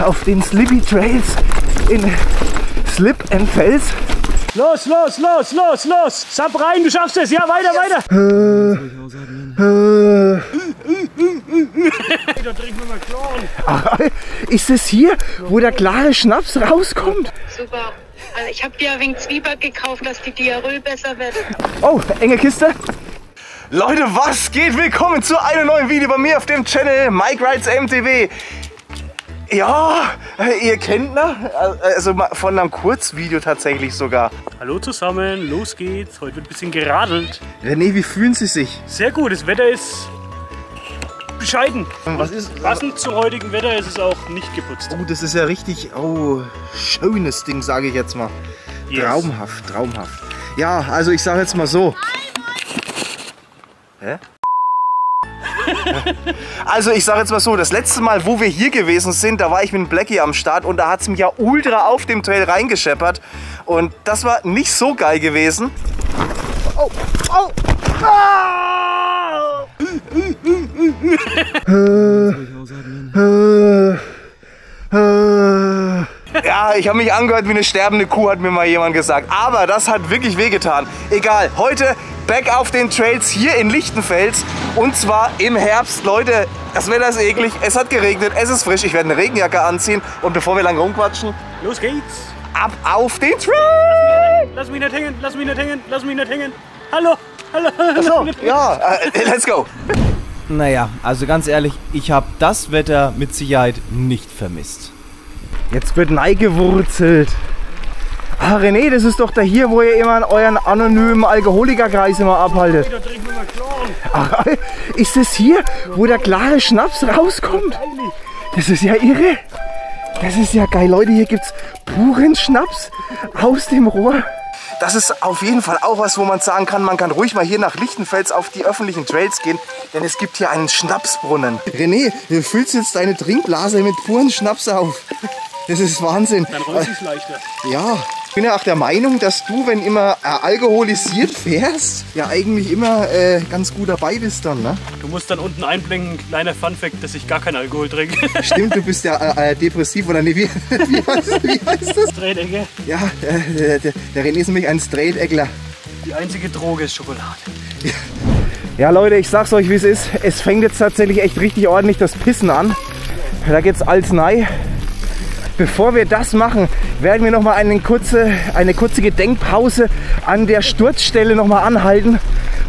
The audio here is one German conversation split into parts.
auf den Slippy Trails in Slip and Fels. Los, los, los, los, los. Sap rein, du schaffst es. Ja, weiter, weiter. Da trinken wir mal Chlorn. Ach, ist es hier, wo der klare Schnaps rauskommt? Super. Also ich habe dir ein wenig Zwieback gekauft, dass die Diarrhoe besser wird. Oh, enge Kiste. Leute, was geht? Willkommen zu einem neuen Video bei mir auf dem Channel Mike Rides MTV. Ja, äh, ihr kennt ne? Also mal von einem Kurzvideo tatsächlich sogar. Hallo zusammen, los geht's. Heute wird ein bisschen geradelt. René, wie fühlen Sie sich? Sehr gut, das Wetter ist bescheiden. Was ist? Passend zum heutigen Wetter ist es auch nicht geputzt. Oh, das ist ja richtig, oh, schönes Ding, sage ich jetzt mal. Yes. Traumhaft, traumhaft. Ja, also ich sage jetzt mal so. Hä? Also ich sage jetzt mal so, das letzte Mal, wo wir hier gewesen sind, da war ich mit Blackie am Start und da hat es mich ja ultra auf dem Trail reingescheppert. Und das war nicht so geil gewesen. Oh, oh, ah! Ja, ich habe mich angehört wie eine sterbende Kuh, hat mir mal jemand gesagt. Aber das hat wirklich wehgetan. Egal, heute back auf den Trails hier in Lichtenfels. Und zwar im Herbst. Leute, das Wetter ist eklig, es hat geregnet, es ist frisch. Ich werde eine Regenjacke anziehen. Und bevor wir lang rumquatschen, Los geht's. ab auf den Trail! Lass mich nicht hängen, lass mich nicht hängen, lass mich nicht hängen. Hallo, hallo. So, ja, äh, let's go. Naja, also ganz ehrlich, ich habe das Wetter mit Sicherheit nicht vermisst. Jetzt wird neigewurzelt. Ah, René, das ist doch da hier, wo ihr immer in euren anonymen Alkoholikerkreis immer abhaltet. Da trinken wir mal Chlorn. Ach, ist es hier, wo der klare Schnaps rauskommt? Das ist ja irre. Das ist ja geil. Leute, hier gibt's puren Schnaps aus dem Rohr. Das ist auf jeden Fall auch was, wo man sagen kann, man kann ruhig mal hier nach Lichtenfels auf die öffentlichen Trails gehen, denn es gibt hier einen Schnapsbrunnen. René, du füllst jetzt deine Trinkblase mit puren Schnaps auf. Das ist Wahnsinn. Dann rollt es leichter. Ja, ich bin ja auch der Meinung, dass du, wenn immer äh, alkoholisiert fährst, ja eigentlich immer äh, ganz gut dabei bist dann, ne? Du musst dann unten einblenden, kleiner Funfact, dass ich gar keinen Alkohol trinke. Stimmt, du bist ja äh, äh, depressiv oder nee, wie, wie, heißt, wie heißt das? Drehdecke. Ja, äh, der, der René ist nämlich ein Straight-Eckler. Die einzige Droge ist Schokolade. Ja Leute, ich sag's euch wie es ist. Es fängt jetzt tatsächlich echt richtig ordentlich das Pissen an. Da geht's als nei. Bevor wir das machen, werden wir noch mal eine kurze, eine kurze Gedenkpause an der Sturzstelle noch mal anhalten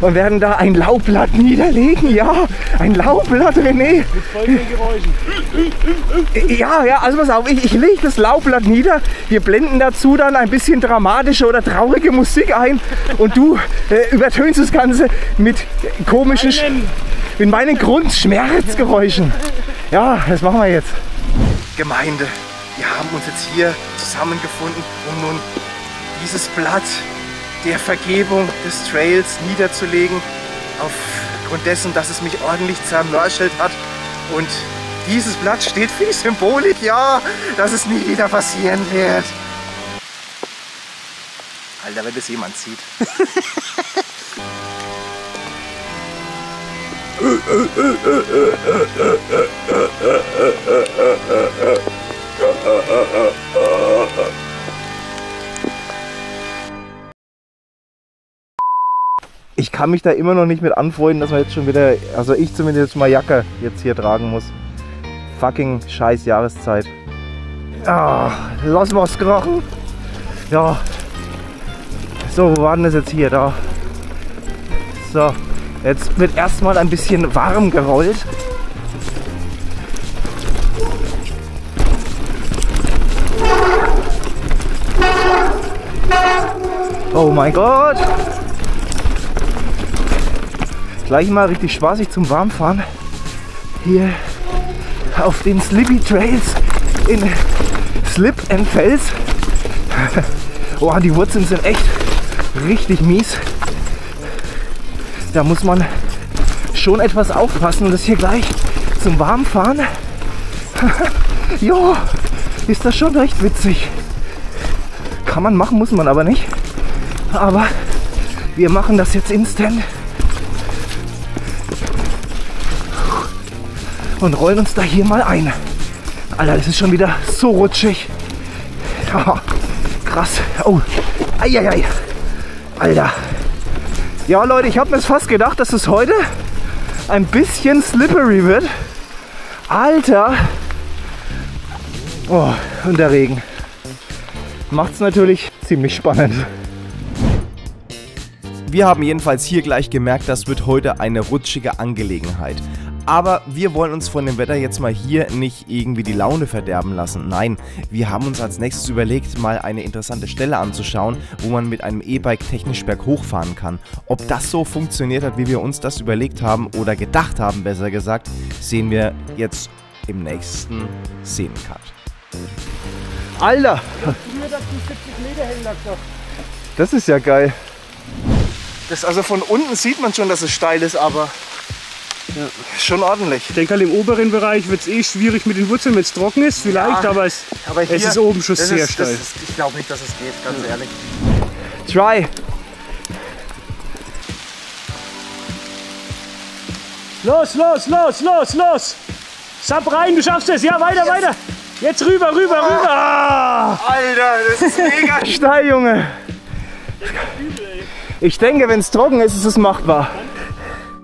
und werden da ein Laubblatt niederlegen. Ja, ein Laubblatt, René. Mit folgenden Geräuschen. Ja, ja, also pass auf, ich, ich lege das Laubblatt nieder. Wir blenden dazu dann ein bisschen dramatische oder traurige Musik ein und du äh, übertönst das Ganze mit komischen, mit meinen Grundschmerzgeräuschen. Ja, das machen wir jetzt. Gemeinde, wir haben uns jetzt hier zusammengefunden, um nun dieses Blatt der Vergebung des Trails niederzulegen, aufgrund dessen, dass es mich ordentlich zermörschelt hat. Und dieses Blatt steht für die Symbolik, ja, dass es nie wieder passieren wird. Alter, wenn das jemand sieht. Ich kann mich da immer noch nicht mit anfreunden, dass man jetzt schon wieder, also ich zumindest mal Jacke jetzt hier tragen muss. Fucking scheiß Jahreszeit. Ah, lass mal's krachen. Ja. So, wo war denn das jetzt hier? Da. So, jetzt wird erstmal ein bisschen warm gerollt. Oh mein Gott! Gleich mal richtig spaßig zum Warmfahren. Hier auf den Slippy Trails in Slip and Fels. Oh, die Wurzeln sind echt richtig mies. Da muss man schon etwas aufpassen. Und das hier gleich zum Warmfahren. jo, ist das schon recht witzig. Kann man machen, muss man aber nicht. Aber wir machen das jetzt instant. Und rollen uns da hier mal ein. Alter, das ist schon wieder so rutschig. Ja, krass. Oh, eieiei. Alter. Ja, Leute, ich habe mir fast gedacht, dass es heute ein bisschen slippery wird. Alter. Oh, und der Regen. Macht es natürlich ziemlich spannend. Wir haben jedenfalls hier gleich gemerkt, das wird heute eine rutschige Angelegenheit. Aber wir wollen uns von dem Wetter jetzt mal hier nicht irgendwie die Laune verderben lassen. Nein, wir haben uns als nächstes überlegt, mal eine interessante Stelle anzuschauen, wo man mit einem E-Bike technisch berghoch fahren kann. Ob das so funktioniert hat, wie wir uns das überlegt haben oder gedacht haben, besser gesagt, sehen wir jetzt im nächsten Szenencut. Alter, das ist ja geil. Das also von unten sieht man schon, dass es steil ist, aber ist schon ordentlich. Ich denke, halt im oberen Bereich wird es eh schwierig mit den Wurzeln, wenn es trocken ist, vielleicht, Ja, aber es, Aber es ist oben schon sehr ist, steil. ist, ich glaube nicht, dass es geht, ganz ehrlich. Try. Los, los, los, los, los! Sap rein, du schaffst es! Ja, weiter, weiter! Jetzt rüber, rüber, rüber! Ah! Alter, das ist mega steil, Junge. Ich denke, wenn es trocken ist, ist es machbar.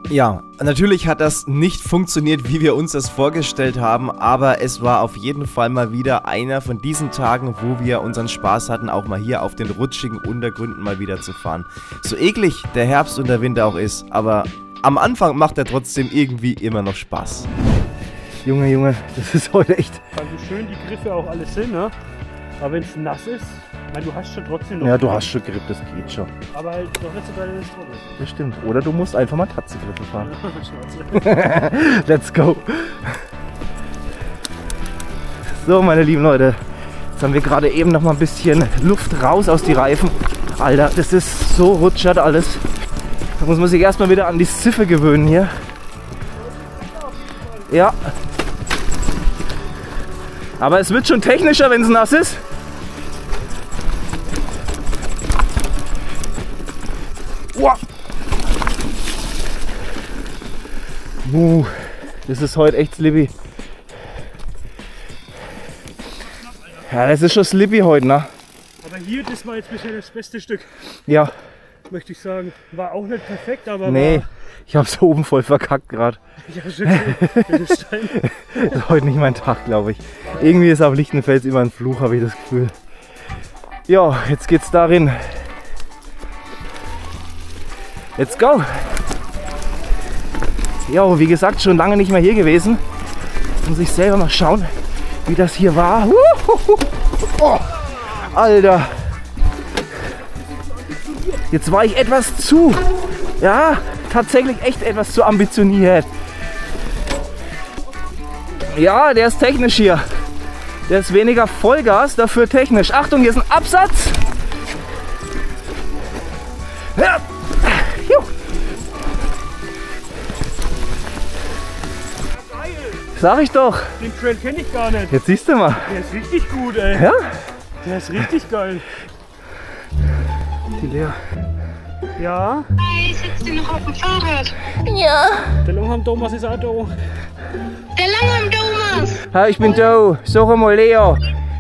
Ja, natürlich hat das nicht funktioniert, wie wir uns das vorgestellt haben, aber es war auf jeden Fall mal wieder einer von diesen Tagen, wo wir unseren Spaß hatten, auch mal hier auf den rutschigen Untergründen mal wieder zu fahren. So eklig der Herbst und der Winter auch ist, aber am Anfang macht er trotzdem irgendwie immer noch Spaß. Junge, Junge, das ist heute echt. Also schön die Griffe auch alles sind, ne? Aber wenn es nass ist, meine, du hast schon trotzdem noch. Ja, du hast schon Grip, das geht schon. Aber halt noch nicht so geil, wenn es trocken ist. Das stimmt. Oder du musst einfach mal Tatzengriffe fahren. Let's go. So, meine lieben Leute. Jetzt haben wir gerade eben noch mal ein bisschen Luft raus aus die Reifen. Alter, das ist so rutschert alles. Da muss man sich erstmal wieder an die Ziffe gewöhnen hier. Ja. Aber es wird schon technischer, wenn es nass ist. Wow. Uh, das ist heute echt slippy. Ja, das ist schon slippy heute, ne? Aber hier, das war jetzt bisher das beste Stück, Ja, möchte ich sagen. War auch nicht perfekt, aber nee, war. ich hab's oben voll verkackt gerade. Ja, schön. Ist heute nicht mein Tag, glaube ich. Irgendwie ist auf Lichtenfels immer ein Fluch, habe ich das Gefühl. Ja, jetzt geht's darin. Let's go! Ja, wie gesagt, schon lange nicht mehr hier gewesen. Jetzt muss ich selber mal schauen, wie das hier war. Oh, Alter! Jetzt war ich etwas zu, ja, tatsächlich echt etwas zu ambitioniert. Ja, der ist technisch hier. Der ist weniger Vollgas, dafür technisch. Achtung, hier ist ein Absatz. Sag ich doch. Den Trail kenne ich gar nicht. Jetzt siehst du mal. Der ist richtig gut, ey. Ja? Der ist richtig geil. Die leer. Ja, Hey, sitzt ihr noch auf dem Fahrrad? der Longham Thomas ist auch da. Der Lange am Thomas! Ha, ich bin Joe. Sag mal Leo.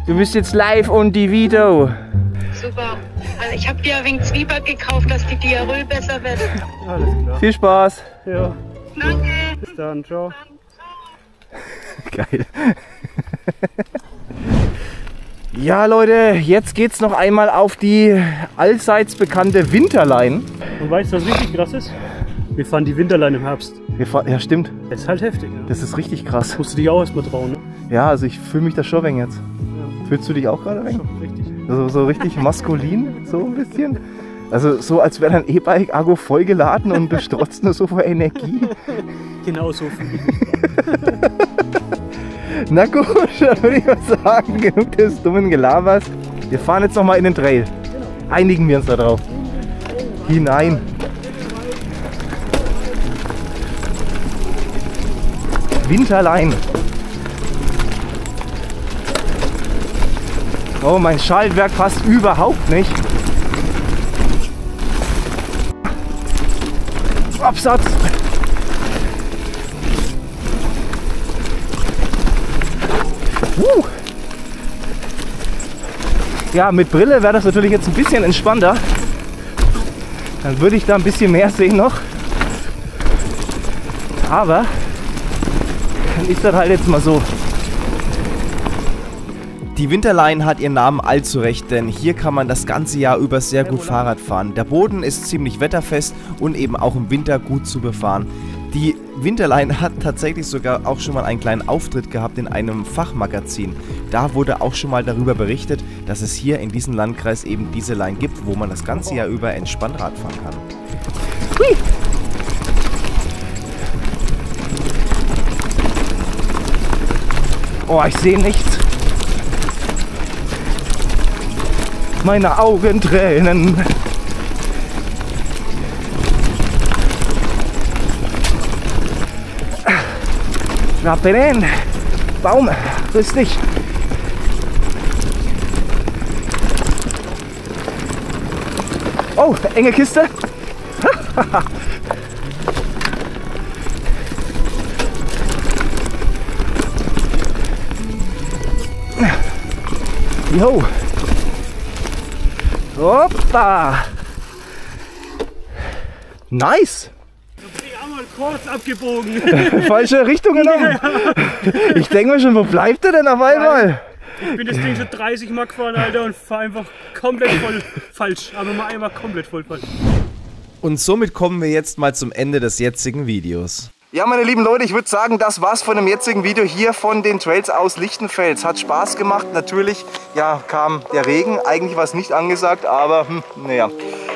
Du bist jetzt live on die Video. Super. Also ich habe dir ein wenig Zwieback gekauft, dass die Diarrhoe besser wird. Alles klar. Viel Spaß. Ja, Danke. bis dann. Ciao. Geil. Ja, Leute, jetzt geht's noch einmal auf die allseits bekannte Winterlein. Und weißt du, was richtig krass ist? Wir fahren die Winterlein im Herbst. Ja, stimmt. Das ist halt heftig. Ne? Das ist richtig krass. Musst du dich auch erstmal trauen. Ne? Ja, also ich fühle mich da schon wegen jetzt. Fühlst du dich auch gerade wegen? Richtig. So, so richtig maskulin, so ein bisschen? Also so, als wäre dein E-Bike-Akku voll geladen und du strotzt nur so vor Energie. Genau so viel. Na gut, dann würde ich mal sagen, genug des dummen Gelabers. Wir fahren jetzt nochmal in den Trail. Einigen wir uns da drauf. Hinein. Winterlein. Oh, mein Schaltwerk passt überhaupt nicht. Absatz. Uh. Ja, mit Brille wäre das natürlich jetzt ein bisschen entspannter. Dann würde ich da ein bisschen mehr sehen noch. Aber dann ist das halt jetzt mal so. Die Winterline hat ihren Namen allzu recht, denn hier kann man das ganze Jahr über sehr gut Fahrrad fahren. Der Boden ist ziemlich wetterfest und eben auch im Winter gut zu befahren. Die Winterline hat tatsächlich sogar auch schon mal einen kleinen Auftritt gehabt in einem Fachmagazin. Da wurde auch schon mal darüber berichtet, dass es hier in diesem Landkreis eben diese Line gibt, wo man das ganze Jahr über entspannt Rad fahren kann. Hui. Oh, ich sehe nichts. Meine Augen tränen. Rappen, Baum, grüß dich. Oh, enge Kiste. Jo. Hoppa. Nice. bin ich auch mal kurz abgebogen. Falsche Richtung genommen. Ich denke mir schon, wo bleibt er denn auf einmal? Ich bin das Ding schon 30 Mal gefahren, Alter, und fahr einfach komplett voll falsch. Aber mal einfach komplett voll falsch. Und somit kommen wir jetzt mal zum Ende des jetzigen Videos. Ja, meine lieben Leute, ich würde sagen, das war's von dem jetzigen Video hier von den Trails aus Lichtenfels. Hat Spaß gemacht. Natürlich, ja, kam der Regen. Eigentlich war es nicht angesagt, aber hm, naja.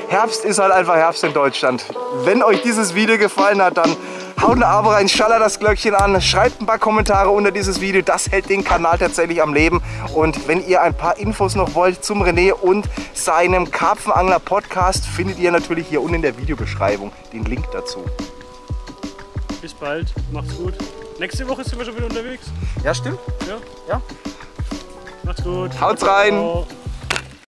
Herbst ist halt einfach Herbst in Deutschland. Wenn euch dieses Video gefallen hat, dann haut ein Abo rein, schaller das Glöckchen an, schreibt ein paar Kommentare unter dieses Video. Das hält den Kanal tatsächlich am Leben. Und wenn ihr ein paar Infos noch wollt zum René und seinem Karpfenangler Podcast, findet ihr natürlich hier unten in der Videobeschreibung den Link dazu. Bis bald, macht's gut. Nächste Woche sind wir schon wieder unterwegs. Ja, stimmt. Ja, Ja. macht's gut. Haut's rein. Ciao.